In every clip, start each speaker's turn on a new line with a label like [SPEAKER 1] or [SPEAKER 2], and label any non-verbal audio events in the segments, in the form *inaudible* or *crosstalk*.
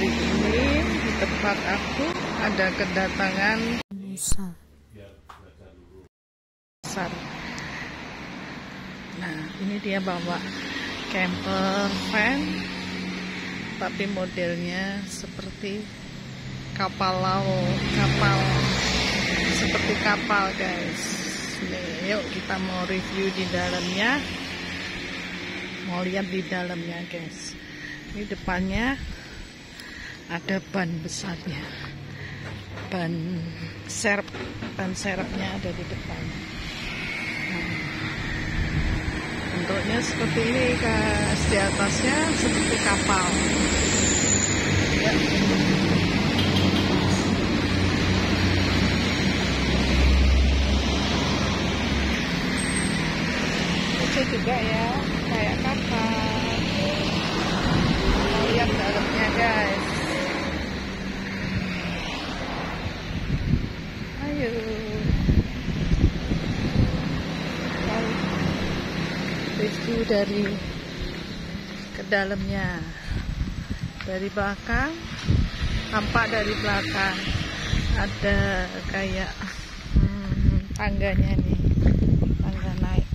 [SPEAKER 1] hari ini di tempat aku ada kedatangan Musa besar. Nah, ini dia bawa camper van tapi modelnya seperti kapal laut, kapal seperti kapal, guys. Nih, yuk kita mau review di dalamnya. Mau lihat di dalamnya, guys. Ini depannya ada ban besarnya. Ban serep, ban serepnya ada di depan. Nah, bentuknya seperti ini, guys. Di atasnya seperti kapal. Ya. Lucu juga ya, kayak kapal. Lihat dalamnya, guys. Ayo. Lalu review dari ke dalamnya. Dari belakang tampak dari belakang. Ada kayak hmm, tangganya nih. Tangga naik.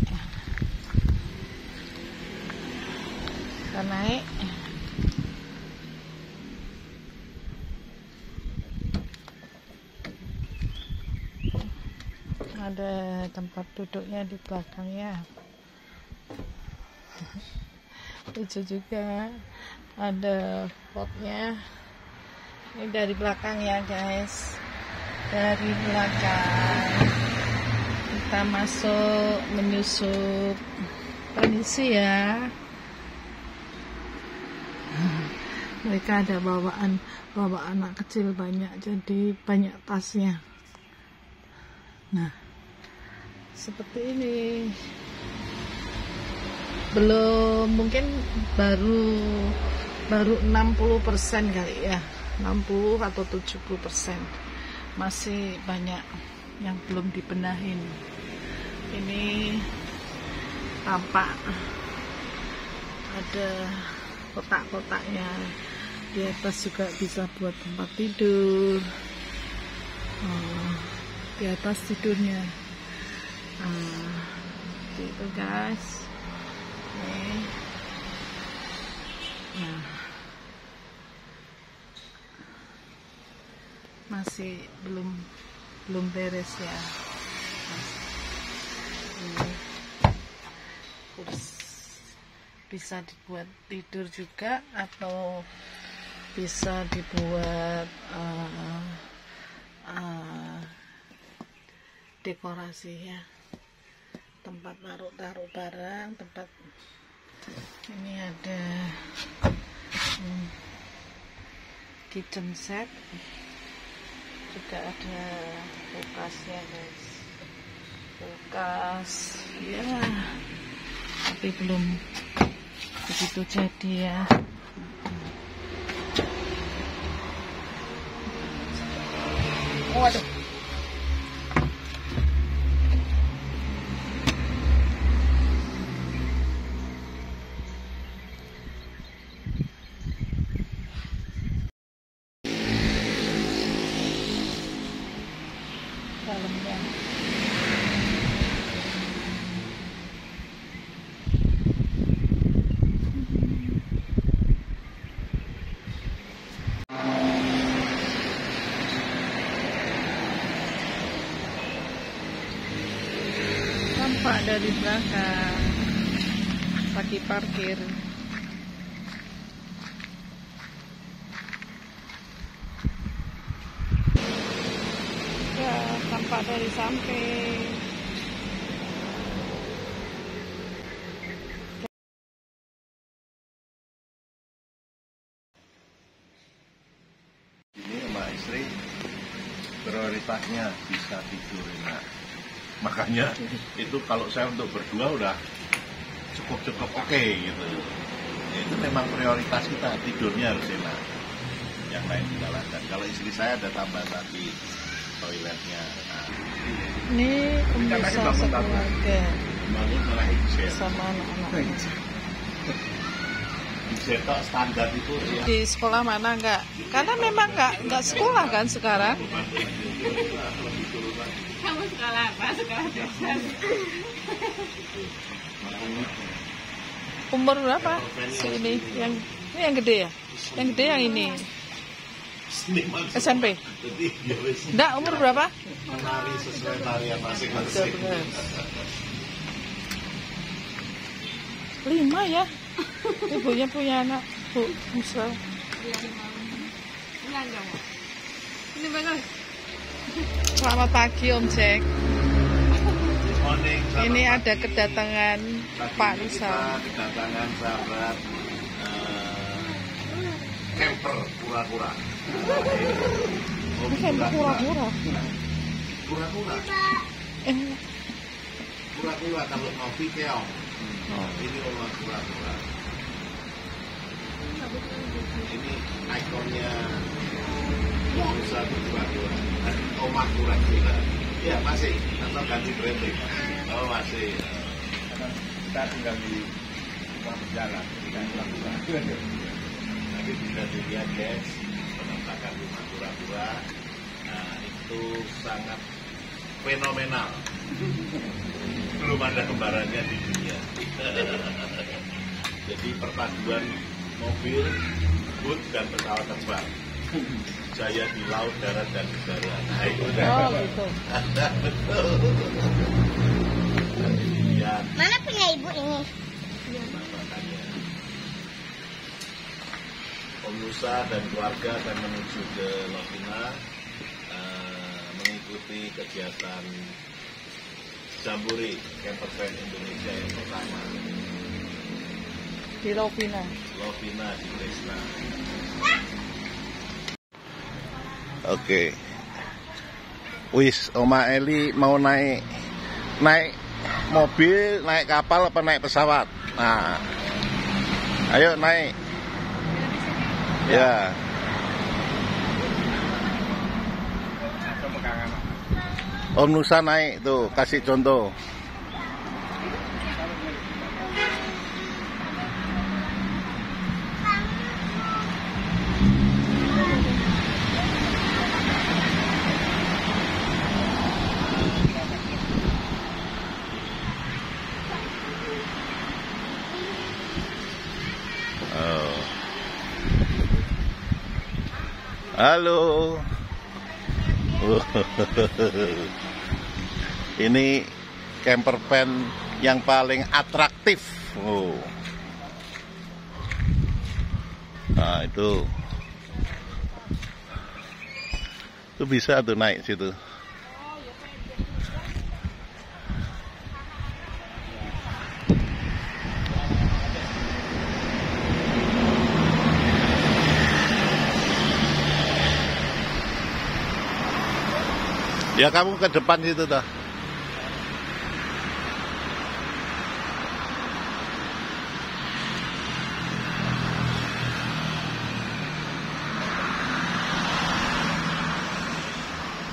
[SPEAKER 1] Kita naik. Ada tempat duduknya di belakangnya lucu juga. Ada potnya. Ini dari belakang ya guys. Dari belakang. Kita masuk menyusup permisi ya. Mereka ada bawaan bawa anak kecil banyak jadi banyak tasnya. Nah seperti ini belum mungkin baru baru 60% kali ya. 60 atau 70% masih banyak yang belum dibenahin. Ini tampak ada kotak-kotaknya. Di atas juga bisa buat tempat tidur. Oh, di atas tidurnya. Ah, gitu guys nah. Masih belum belum beres ya. Ini Ups. bisa dibuat tidur juga atau bisa dibuat uh, uh, dekorasi ya tempat taruh-taruh barang tempat ini ada hmm, kitchen set. Juga ada kulkasnya guys. Kulkas. Ya tapi belum begitu jadi ya. Waduh dalamnya tampak dari belakang lagi parkir. Ya tampak dari samping.
[SPEAKER 2] Ini istri prioritasnya bisa tidur enak. Makanya itu kalau saya untuk berdua udah cukup cukup oke gitu. Ya, itu memang prioritas kita tidurnya harus enak. Yang lain kita lakukan kalau istri saya ada tambahan tadi toiletnya. Nah,
[SPEAKER 1] ini pemirsa sekeluarga
[SPEAKER 2] bangun malah
[SPEAKER 1] sama
[SPEAKER 2] dicetok *laughs* standar itu ya.
[SPEAKER 1] Di sekolah mana enggak? Karena memang enggak enggak sekolah kan sekarang.
[SPEAKER 3] Kamu sekolah apa? Sekolah dasar. *laughs*
[SPEAKER 1] Umur berapa? Si ini yang ini yang gede ya? Yang gede yang ini. SMP. Enggak, umur berapa?
[SPEAKER 2] menari sesuai tarian masing-masing
[SPEAKER 1] Lima ya. Ibunya punya anak Bu
[SPEAKER 3] bagus.
[SPEAKER 1] Selamat pagi Om Jack.
[SPEAKER 2] Morning
[SPEAKER 1] Ini ada kedatangan
[SPEAKER 2] Pagi
[SPEAKER 1] Pak Rizal.
[SPEAKER 2] kedatangan sahabat eh, camper pura-pura.
[SPEAKER 1] Ini kan pura-pura.
[SPEAKER 2] pura-pura.
[SPEAKER 1] Eh,
[SPEAKER 2] kalau ngopi keong
[SPEAKER 1] oh.
[SPEAKER 2] ini orang pura-pura. Ini ikonnya Nusa pura-pura omah pura-pura iya masih. Atau ganti branding. Oh masih. Kita tinggal di rumah berjalan. Tidak pura-pura tapi bisa dilihat guys penampakan rumah pura-pura nah, itu sangat fenomenal. Belum ada kembarannya di dunia. *laughs* Jadi perpaduan mobil boot dan pesawat terbang jaya di laut darat dan udara nah itu udah
[SPEAKER 1] Oh, gitu.
[SPEAKER 2] betul dilihat
[SPEAKER 3] Mana punya ibu ini?
[SPEAKER 2] Om Nusa dan keluarga akan menuju ke Lovina eh, mengikuti kegiatan Jamburi Camper Van Indonesia yang pertama
[SPEAKER 1] Di Lovina.
[SPEAKER 2] Lovina di Kresna Oke Wis Oma Eli mau naik naik mobil, naik kapal apa naik pesawat? Nah. Ayo naik. Ya. Om Nusa naik tuh, kasih contoh. Halo. Ini camper van yang paling atraktif. Oh. Nah, itu. Itu bisa tuh naik situ. Ya kamu ke depan situ dah.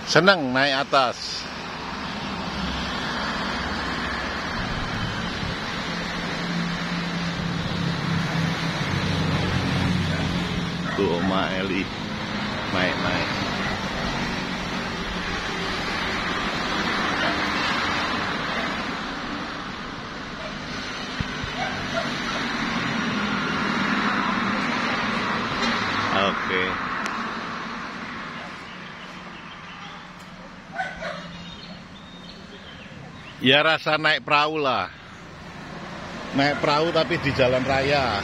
[SPEAKER 2] Senang naik atas. Tuh Oma Eli naik-naik. Oke. Ya rasa naik perahu lah. Naik perahu tapi di jalan raya.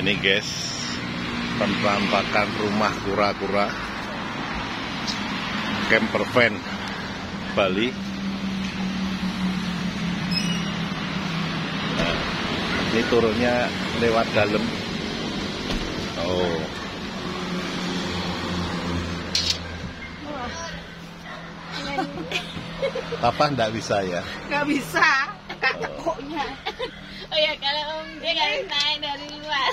[SPEAKER 2] Ini guys, penampakan rumah kura-kura camper van Bali. Nah, ini turunnya lewat dalam. Oh. Papa ndak bisa ya?
[SPEAKER 1] Nggak bisa.
[SPEAKER 3] Koknya. Oh ya kalau Om Jack harus naik dari luar.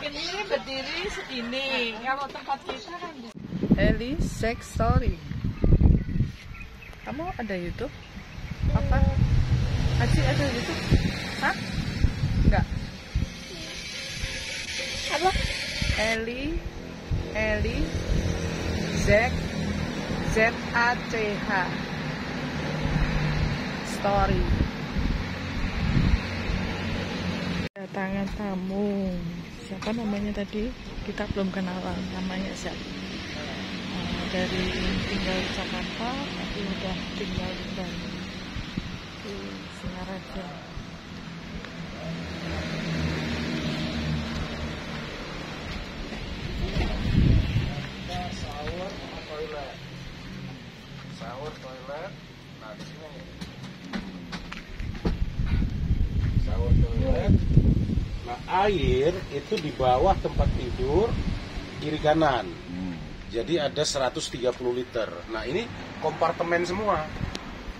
[SPEAKER 3] Gini.
[SPEAKER 1] Ini berdiri segini. Kalau tempat kita kan Eli Sex Story. Kamu ada YouTube? Apa Aji ada situ hah enggak
[SPEAKER 3] Apa?
[SPEAKER 1] Eli Eli Z Z A C H Story Kedatangan tamu. Siapa namanya tadi? Kita belum kenalan namanya siapa. Eh, dari tinggal di Jakarta tapi udah tinggal di Bandung di Singaraja.
[SPEAKER 4] Sama toilet. Shower toilet nah di sini shower toilet nah air itu di bawah tempat tidur kiri kanan
[SPEAKER 2] Hmm.
[SPEAKER 4] jadi ada 130 liter nah ini kompartemen semua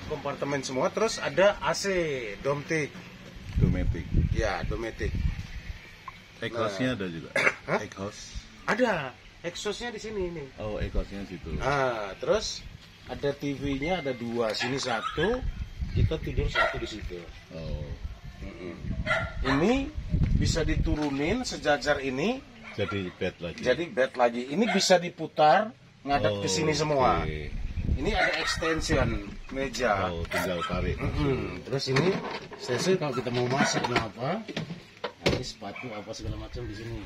[SPEAKER 4] kompartemen semua terus ada AC domestik
[SPEAKER 2] Domestic.
[SPEAKER 4] ya domestik
[SPEAKER 2] Egg-house-nya ada juga. *coughs*
[SPEAKER 4] Hah?
[SPEAKER 2] Egg-house.
[SPEAKER 4] ada exhaustnya di sini nih
[SPEAKER 2] Oh, egg-house-nya situ.
[SPEAKER 4] Ah, terus ada TV-nya ada dua, sini satu, kita tidur satu di situ.
[SPEAKER 2] Oh.
[SPEAKER 4] Ini bisa diturunin sejajar ini,
[SPEAKER 2] Jadi bed lagi.
[SPEAKER 4] jadi bed lagi. Ini bisa diputar ngadap ke sini
[SPEAKER 2] Oh,
[SPEAKER 4] semua.
[SPEAKER 2] oke.
[SPEAKER 4] Ini ada extension meja.
[SPEAKER 2] Oh, tinggal tarik.
[SPEAKER 4] Mm-mm. Terus ini stesen kalau kita mau masak mau apa? Nah, ini sepatu apa segala macam di sini.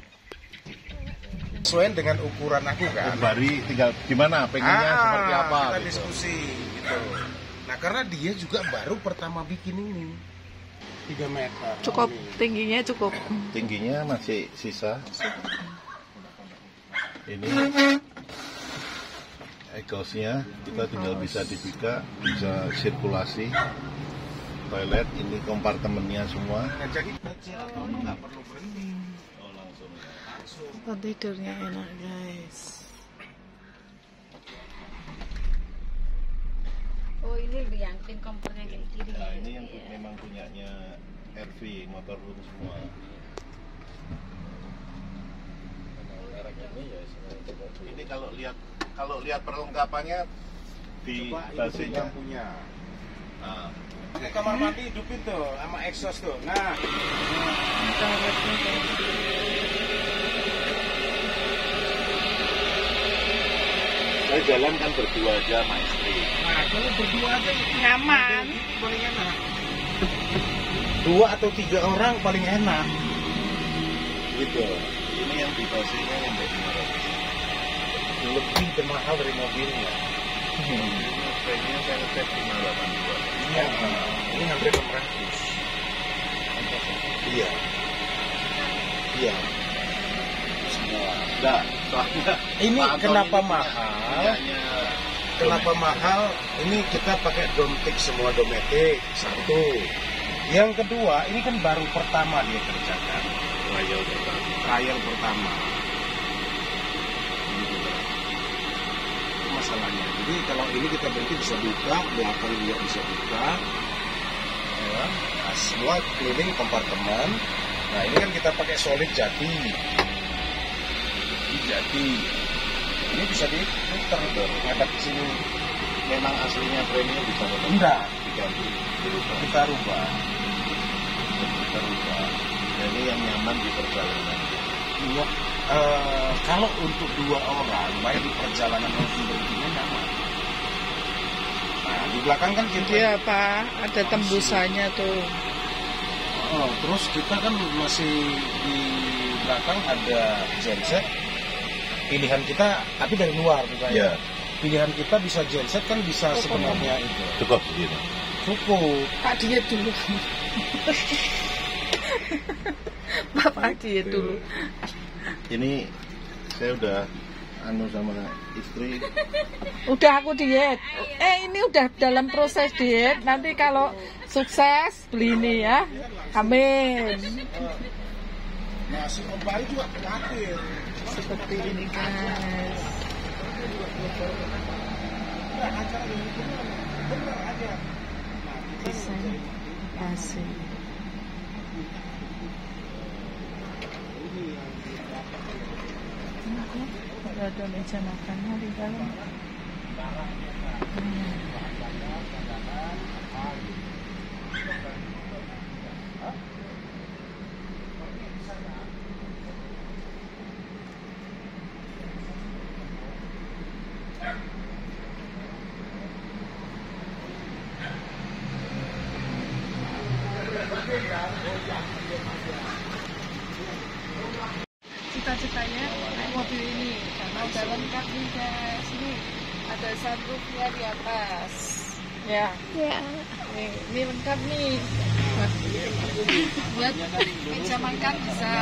[SPEAKER 4] Sesuai dengan ukuran aku kan.
[SPEAKER 2] Kembali tinggal gimana pengennya
[SPEAKER 4] Ah,
[SPEAKER 2] seperti apa
[SPEAKER 4] kita
[SPEAKER 2] gitu.
[SPEAKER 4] diskusi gitu nah karena dia juga baru pertama bikin ini 3 meter
[SPEAKER 1] cukup tingginya cukup
[SPEAKER 2] Tingginya masih sisa. Ini egosnya kita tinggal bisa dibuka, bisa sirkulasi. Toilet ini kompartemennya semua.
[SPEAKER 1] tempat tidurnya enak guys
[SPEAKER 3] Oh ini pin kompornya kayak gini.
[SPEAKER 2] Nah, ini yang
[SPEAKER 3] Iya.
[SPEAKER 2] memang punyanya Motor room semua. Ini kalau lihat kalau lihat perlengkapannya di
[SPEAKER 4] yang punya.
[SPEAKER 2] Nah,
[SPEAKER 4] ini kamar mandi hidupin tuh sama exhaust tuh. Nah.
[SPEAKER 2] Saya jalan kan berdua aja sama istri.
[SPEAKER 4] nah kalau berdua aja
[SPEAKER 1] nyaman
[SPEAKER 4] paling enak dua atau tiga orang paling enak
[SPEAKER 2] Gitu. Ini yang di basinya yang dari
[SPEAKER 4] lebih mahal dari mobilnya
[SPEAKER 2] Kayaknya saya cek lima delapan dua.
[SPEAKER 4] iya ini hampir 600 iya iya semua
[SPEAKER 2] Enggak, soalnya
[SPEAKER 4] Ini kenapa
[SPEAKER 2] punya-
[SPEAKER 4] mahal?
[SPEAKER 2] punyanya
[SPEAKER 4] Kenapa mahal? Ini kita pakai domestik semua domestik satu. Yang kedua, ini kan baru pertama dia kerjakan
[SPEAKER 2] trial pertama.
[SPEAKER 4] trial pertama. Itu masalahnya. Jadi kalau ini kita berarti bisa buka, belakang juga bisa buka. Ya, nah, semua keliling kompartemen. Nah ini kan kita pakai solid jati. Jati. Ini bisa diputar tuh, ngadap ke sini.
[SPEAKER 2] Memang aslinya frame-nya bisa
[SPEAKER 4] Enggak,
[SPEAKER 2] diganti.
[SPEAKER 4] Kita rubah.
[SPEAKER 2] Kita rubah. Nah, ini yang nyaman di perjalanan.
[SPEAKER 4] Iya. Eh, kalau untuk dua orang, baik di perjalanan maupun berhentinya nyaman. Nah, di belakang kan kita
[SPEAKER 1] Iya pak, ada tembusannya tuh.
[SPEAKER 4] Oh, terus kita kan masih di belakang ada genset. Pilihan kita, tapi dari luar bukan
[SPEAKER 2] Iya.
[SPEAKER 4] Pilihan kita bisa genset kan bisa sebenarnya itu.
[SPEAKER 2] Cukup segini.
[SPEAKER 4] Cukup.
[SPEAKER 1] Pak diet dulu. Bapak diet dulu.
[SPEAKER 2] Ini saya udah anu sama istri
[SPEAKER 1] Udah aku diet. Eh ini udah dalam proses diet. Nanti kalau sukses beli ini ya. Amin. Seperti ini guys.
[SPEAKER 4] Acara ini bener aja.
[SPEAKER 1] Desain basi. Ada ada meja makannya di dalam. Hmm. cita-citanya naik mobil ini karena udah lengkap nih guys ini ada sunroofnya di atas ya
[SPEAKER 3] Ya.
[SPEAKER 1] ini, ini lengkap nih buat makan bisa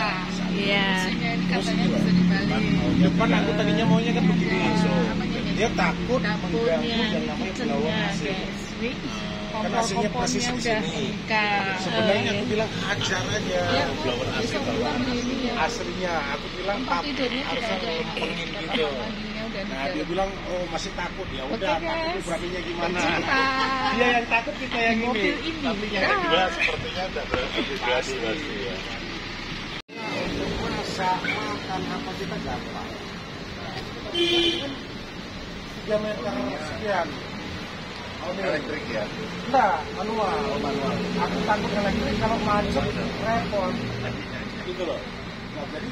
[SPEAKER 3] Iya.
[SPEAKER 1] Ini katanya bisa dibalik
[SPEAKER 4] Depan aku tadinya maunya kan begini. So,
[SPEAKER 1] Namanya ini
[SPEAKER 4] dia takut mengganggu yang namanya
[SPEAKER 1] guys ini
[SPEAKER 4] Kan AC-nya persis di sini. Sebenarnya aku bilang hajar aja.
[SPEAKER 1] ya
[SPEAKER 2] blower AC
[SPEAKER 1] bisa
[SPEAKER 2] bawaan
[SPEAKER 1] bilang ini ya
[SPEAKER 4] Aslinya aku bilang harusnya lempengin
[SPEAKER 1] tempat
[SPEAKER 4] gitu.
[SPEAKER 1] Udah
[SPEAKER 4] Nah dia bilang oh masih takut ya udah takut
[SPEAKER 1] guys.
[SPEAKER 4] itu beraninya gimana?
[SPEAKER 1] Cinta.
[SPEAKER 4] Dia yang takut kita yang
[SPEAKER 1] mobil
[SPEAKER 4] ini.
[SPEAKER 1] ini
[SPEAKER 2] Tapi yang
[SPEAKER 1] Dah.
[SPEAKER 2] kedua sepertinya tidak berani berani pasti ya.
[SPEAKER 4] Untuk masak makan apa kita gampang. Tiga meter sekian. Oh,
[SPEAKER 2] Elektrik ya.
[SPEAKER 4] Enggak, manual. manual. Aku takut elektrik kalau macet repot. Gitu loh. Nah, jadi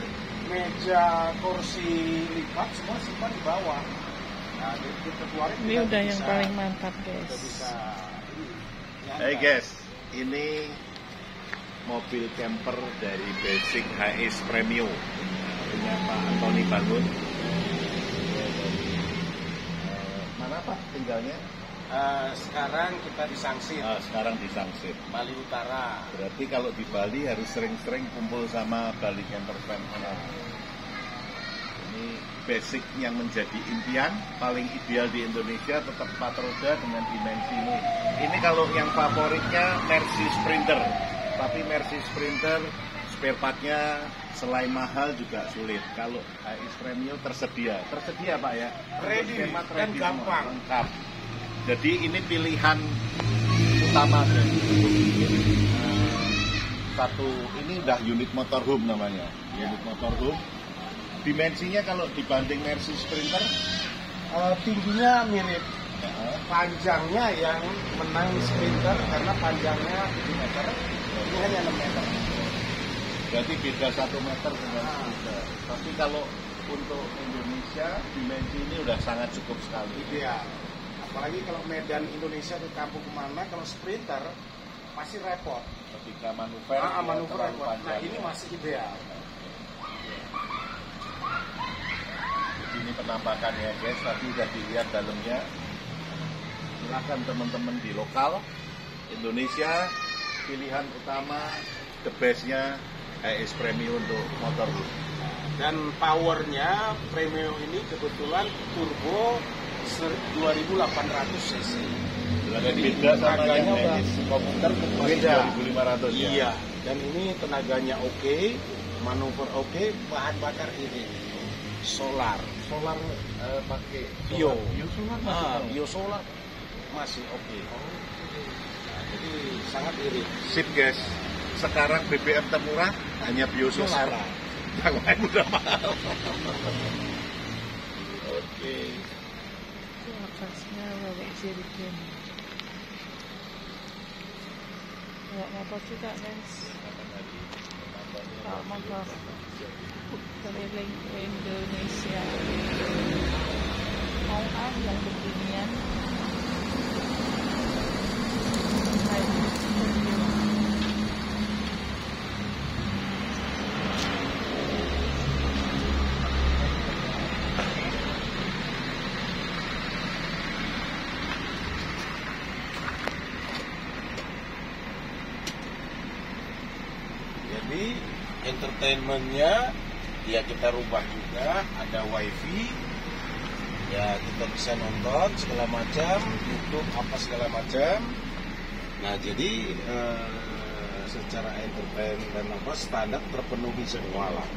[SPEAKER 4] meja, kursi lipat semua simpan di bawah. Nah, di, di keluarin
[SPEAKER 1] ini
[SPEAKER 4] kita
[SPEAKER 1] udah yang
[SPEAKER 4] bisa-
[SPEAKER 1] paling mantap
[SPEAKER 4] Kita
[SPEAKER 1] guys
[SPEAKER 4] bisa nyantai.
[SPEAKER 2] guys, ini mobil camper dari Basic HS Premium punya Pak Antoni Bangun. Eh, mana Pak tinggalnya?
[SPEAKER 4] Eh, sekarang kita di Sangsit,
[SPEAKER 2] Ah, sekarang di Sangsit.
[SPEAKER 4] Bali Utara.
[SPEAKER 2] Berarti kalau di Bali harus sering-sering kumpul sama Bali Camper Fan. Ini basic yang menjadi impian paling ideal di Indonesia tetap empat roda dengan dimensi ini. Ini kalau yang favoritnya Mercy Sprinter. Tapi Mercy Sprinter spare partnya selain mahal juga sulit. Kalau HX Premium tersedia, tersedia Pak ya.
[SPEAKER 4] Ready, dan
[SPEAKER 2] ready semua,
[SPEAKER 4] gampang.
[SPEAKER 2] lengkap. Jadi ini pilihan utama dari satu ini udah unit motorhome namanya. Unit motorhome. Dimensinya kalau dibanding Mercy Sprinter
[SPEAKER 4] Eh, tingginya mirip,
[SPEAKER 2] ya,
[SPEAKER 4] panjangnya yang menang Sprinter karena panjangnya 7 meter, ini hanya 6 meter.
[SPEAKER 2] berarti beda satu meter dengan Sprinter. Tapi kalau untuk Indonesia dimensi ini udah sangat cukup sekali.
[SPEAKER 4] Ideal. Apalagi kalau medan Indonesia ke kampung ke mana, kalau Sprinter masih repot.
[SPEAKER 2] Ketika manuver,
[SPEAKER 4] Ah,
[SPEAKER 2] dia
[SPEAKER 4] manuver repot. Nah ini masih ideal.
[SPEAKER 2] ini penampakannya guys tadi udah dilihat dalamnya silakan teman-teman di lokal Indonesia pilihan utama the bestnya HS Premium untuk motor
[SPEAKER 4] Dan powernya Premium ini kebetulan turbo 2800 cc.
[SPEAKER 2] Jadi beda sama
[SPEAKER 4] tenaganya
[SPEAKER 2] yang
[SPEAKER 4] komputer
[SPEAKER 2] Masih
[SPEAKER 4] beda.
[SPEAKER 2] 2500 ya.
[SPEAKER 4] Iya, dan ini tenaganya oke, manuver oke, bahan bakar ini. Solar,
[SPEAKER 2] solar eh, pakai
[SPEAKER 4] bio,
[SPEAKER 2] bio solar masih
[SPEAKER 4] ah, bio solar masih oke. Nah, jadi sangat irit.
[SPEAKER 2] sip guys. Sekarang BBM termurah hanya bio solar. Yang lain udah mahal. *laughs* Oke.
[SPEAKER 1] itu atasnya bebek siripin bawa motor juga guys bawa motor keliling Indonesia mau ah yang beginian Hai,
[SPEAKER 4] Jadi entertainmentnya ya kita rubah juga, ada wifi, ya kita bisa nonton segala macam, YouTube apa segala macam. Nah jadi eh, secara entertain dan apa standar terpenuhi semua lah.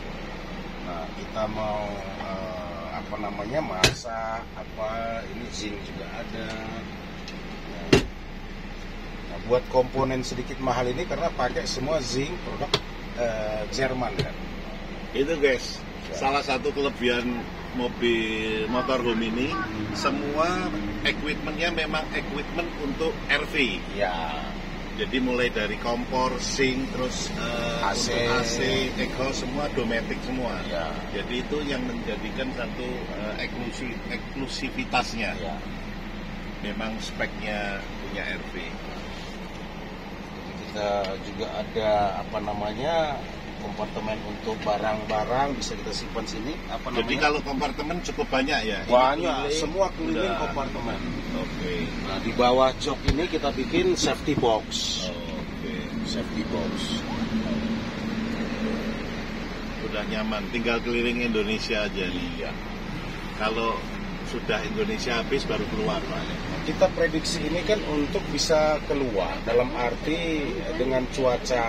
[SPEAKER 4] Nah kita mau eh, apa namanya masak apa ini zinc juga ada. Nah, buat komponen sedikit mahal ini karena pakai semua zinc produk eh, Jerman kan.
[SPEAKER 2] itu guys salah satu kelebihan mobil motorhome ini semua equipmentnya memang equipment untuk RV
[SPEAKER 4] Ya.
[SPEAKER 2] jadi mulai dari kompor, sink, terus eh,
[SPEAKER 4] AC.
[SPEAKER 2] AC, exhaust semua domestik semua
[SPEAKER 4] Ya.
[SPEAKER 2] jadi itu yang menjadikan satu eh, eksklusif eksklusivitasnya
[SPEAKER 4] Ya.
[SPEAKER 2] memang speknya punya RV
[SPEAKER 4] kita juga ada apa namanya kompartemen untuk barang-barang bisa kita simpan sini apa namanya
[SPEAKER 2] Jadi kalau kompartemen cukup banyak ya?
[SPEAKER 4] Banyak semua keliling
[SPEAKER 2] udah.
[SPEAKER 4] kompartemen
[SPEAKER 2] Oke.
[SPEAKER 4] nah di bawah jok ini kita bikin safety box
[SPEAKER 2] Oh, Oke.
[SPEAKER 4] safety box
[SPEAKER 2] Udah nyaman. Tinggal keliling Indonesia aja nih.
[SPEAKER 4] iya
[SPEAKER 2] Kalau sudah Indonesia habis baru keluar Pak.
[SPEAKER 4] kita prediksi ini kan untuk bisa keluar dalam arti dengan cuaca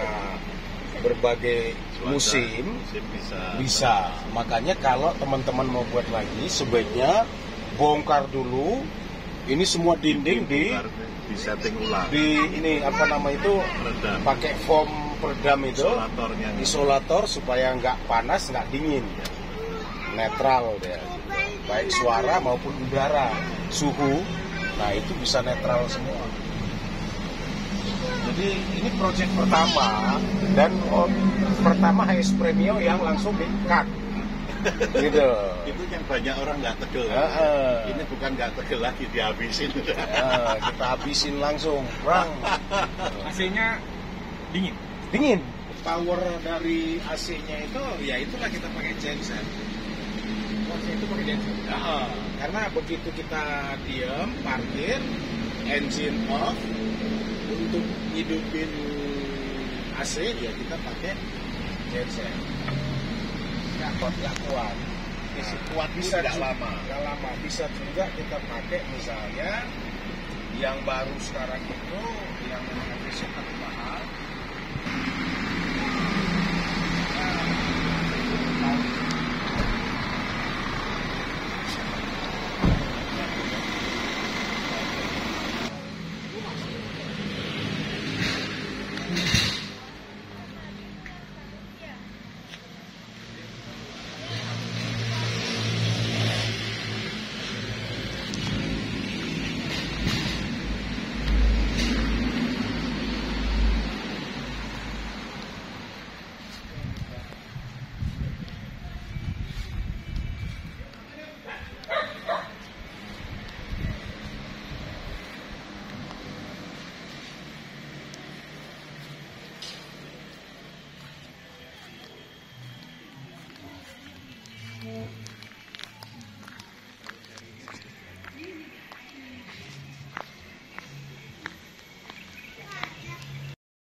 [SPEAKER 4] berbagai
[SPEAKER 2] Cuaca,
[SPEAKER 4] musim
[SPEAKER 2] musim bisa.
[SPEAKER 4] bisa makanya kalau teman-teman mau buat lagi sebaiknya bongkar dulu ini semua dinding di
[SPEAKER 2] di setting ulang.
[SPEAKER 4] di ini apa nama itu
[SPEAKER 2] Redam.
[SPEAKER 4] pakai foam peredam itu
[SPEAKER 2] Isolatornya.
[SPEAKER 4] isolator supaya nggak panas nggak dingin netral dia baik suara maupun udara suhu nah itu bisa netral semua jadi ini proyek pertama dan oh, pertama HS Premium yang langsung di cut *laughs* gitu
[SPEAKER 2] Itu yang banyak orang nggak tegel.
[SPEAKER 4] Heeh.
[SPEAKER 2] Ini bukan nggak tegel lagi dihabisin.
[SPEAKER 4] Nah, kita habisin langsung perang
[SPEAKER 5] AC-nya dingin.
[SPEAKER 4] dingin power dari AC-nya itu ya itulah kita pakai genset
[SPEAKER 5] itu pakai bensin.
[SPEAKER 4] Nah, karena begitu kita diem, parkir, engine off, untuk hidupin AC ya kita pakai genset. Nggak kuat, nggak kuat.
[SPEAKER 2] Bisa nah, kuat
[SPEAKER 4] bisa
[SPEAKER 2] tidak lama.
[SPEAKER 4] Nggak lama. Bisa juga kita pakai misalnya yang baru sekarang itu yang efisien tapi mahal. Nah,